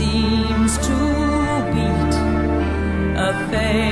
seems to beat a face